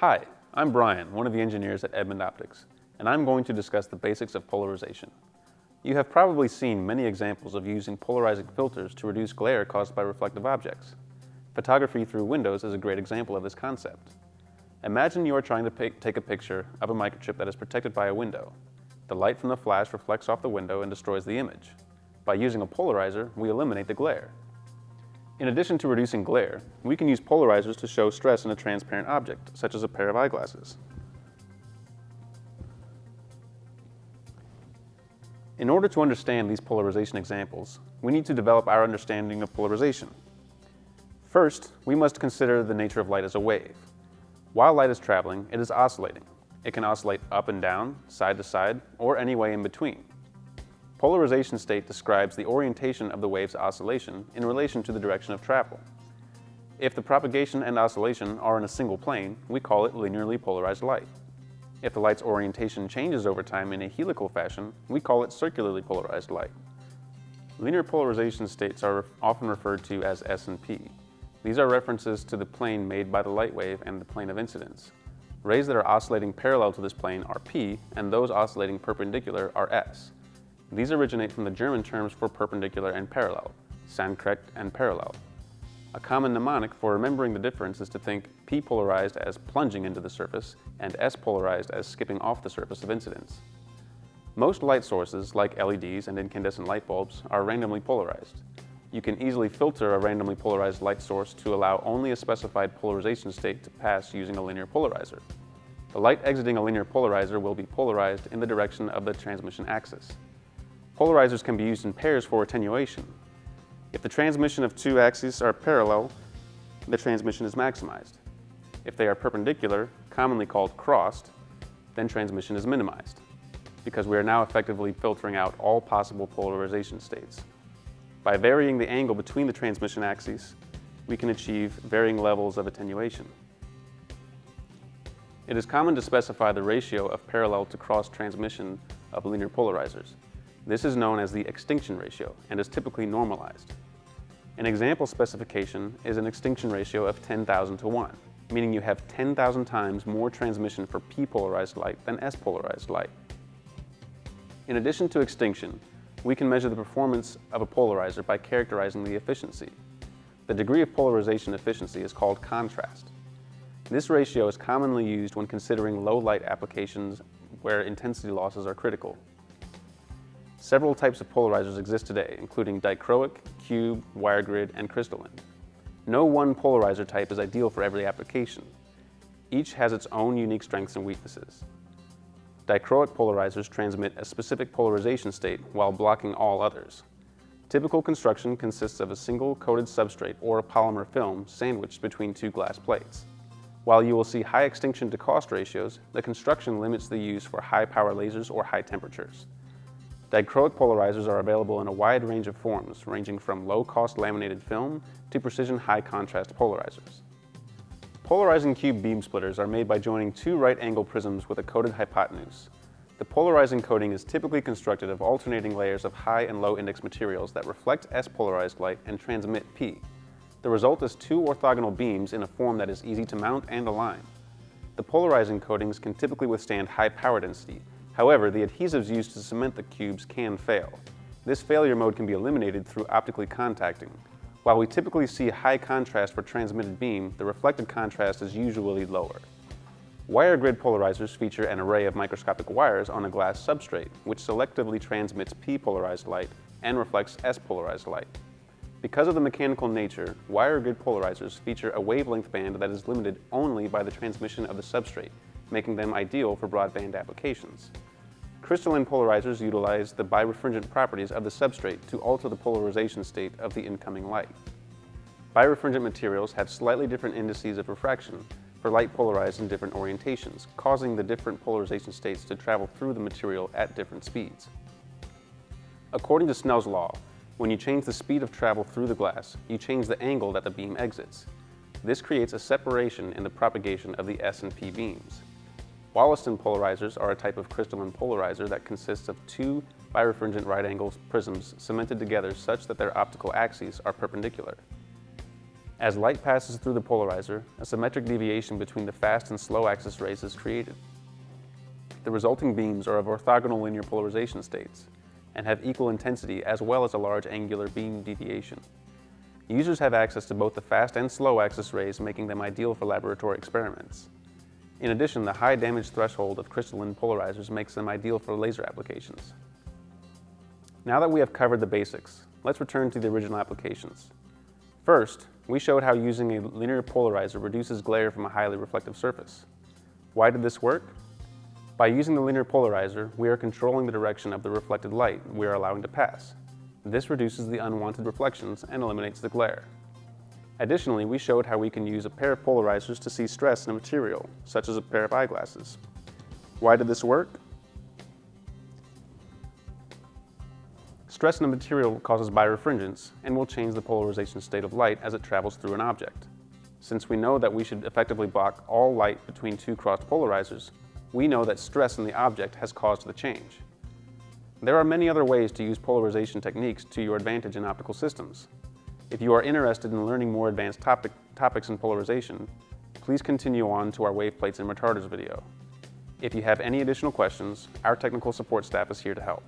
Hi, I'm Brian, one of the engineers at Edmund Optics, and I'm going to discuss the basics of polarization. You have probably seen many examples of using polarizing filters to reduce glare caused by reflective objects. Photography through windows is a great example of this concept. Imagine you are trying to take a picture of a microchip that is protected by a window. The light from the flash reflects off the window and destroys the image. By using a polarizer, we eliminate the glare. In addition to reducing glare, we can use polarizers to show stress in a transparent object, such as a pair of eyeglasses. In order to understand these polarization examples, we need to develop our understanding of polarization. First, we must consider the nature of light as a wave. While light is traveling, it is oscillating. It can oscillate up and down, side to side, or any way in between. Polarization state describes the orientation of the wave's oscillation in relation to the direction of travel. If the propagation and oscillation are in a single plane, we call it linearly polarized light. If the light's orientation changes over time in a helical fashion, we call it circularly polarized light. Linear polarization states are often referred to as S and P. These are references to the plane made by the light wave and the plane of incidence. Rays that are oscillating parallel to this plane are P, and those oscillating perpendicular are S. These originate from the German terms for perpendicular and parallel, senkrecht and parallel. A common mnemonic for remembering the difference is to think P polarized as plunging into the surface and S polarized as skipping off the surface of incidence. Most light sources, like LEDs and incandescent light bulbs, are randomly polarized. You can easily filter a randomly polarized light source to allow only a specified polarization state to pass using a linear polarizer. The light exiting a linear polarizer will be polarized in the direction of the transmission axis. Polarizers can be used in pairs for attenuation. If the transmission of two axes are parallel, the transmission is maximized. If they are perpendicular, commonly called crossed, then transmission is minimized, because we are now effectively filtering out all possible polarization states. By varying the angle between the transmission axes, we can achieve varying levels of attenuation. It is common to specify the ratio of parallel to cross transmission of linear polarizers. This is known as the extinction ratio and is typically normalized. An example specification is an extinction ratio of 10,000 to 1, meaning you have 10,000 times more transmission for p-polarized light than s-polarized light. In addition to extinction, we can measure the performance of a polarizer by characterizing the efficiency. The degree of polarization efficiency is called contrast. This ratio is commonly used when considering low light applications where intensity losses are critical. Several types of polarizers exist today, including dichroic, cube, wire grid, and crystalline. No one polarizer type is ideal for every application. Each has its own unique strengths and weaknesses. Dichroic polarizers transmit a specific polarization state while blocking all others. Typical construction consists of a single coated substrate or a polymer film sandwiched between two glass plates. While you will see high extinction to cost ratios, the construction limits the use for high power lasers or high temperatures. Dichroic polarizers are available in a wide range of forms, ranging from low-cost laminated film to precision high-contrast polarizers. Polarizing cube beam splitters are made by joining two right-angle prisms with a coated hypotenuse. The polarizing coating is typically constructed of alternating layers of high and low index materials that reflect S-polarized light and transmit P. The result is two orthogonal beams in a form that is easy to mount and align. The polarizing coatings can typically withstand high power density, However, the adhesives used to cement the cubes can fail. This failure mode can be eliminated through optically contacting. While we typically see high contrast for transmitted beam, the reflected contrast is usually lower. Wire grid polarizers feature an array of microscopic wires on a glass substrate, which selectively transmits P-polarized light and reflects S-polarized light. Because of the mechanical nature, wire grid polarizers feature a wavelength band that is limited only by the transmission of the substrate, making them ideal for broadband applications. Crystalline polarizers utilize the birefringent properties of the substrate to alter the polarization state of the incoming light. Birefringent materials have slightly different indices of refraction for light polarized in different orientations, causing the different polarization states to travel through the material at different speeds. According to Snell's law, when you change the speed of travel through the glass, you change the angle that the beam exits. This creates a separation in the propagation of the S and P beams. Wollaston polarizers are a type of crystalline polarizer that consists of two birefringent right-angle prisms cemented together such that their optical axes are perpendicular. As light passes through the polarizer, a symmetric deviation between the fast and slow axis rays is created. The resulting beams are of orthogonal linear polarization states and have equal intensity as well as a large angular beam deviation. Users have access to both the fast and slow axis rays, making them ideal for laboratory experiments. In addition, the high damage threshold of crystalline polarizers makes them ideal for laser applications. Now that we have covered the basics, let's return to the original applications. First, we showed how using a linear polarizer reduces glare from a highly reflective surface. Why did this work? By using the linear polarizer, we are controlling the direction of the reflected light we are allowing to pass. This reduces the unwanted reflections and eliminates the glare. Additionally, we showed how we can use a pair of polarizers to see stress in a material, such as a pair of eyeglasses. Why did this work? Stress in a material causes birefringence and will change the polarization state of light as it travels through an object. Since we know that we should effectively block all light between two crossed polarizers, we know that stress in the object has caused the change. There are many other ways to use polarization techniques to your advantage in optical systems, if you are interested in learning more advanced topic, topics in polarization, please continue on to our wave plates and retarders video. If you have any additional questions, our technical support staff is here to help.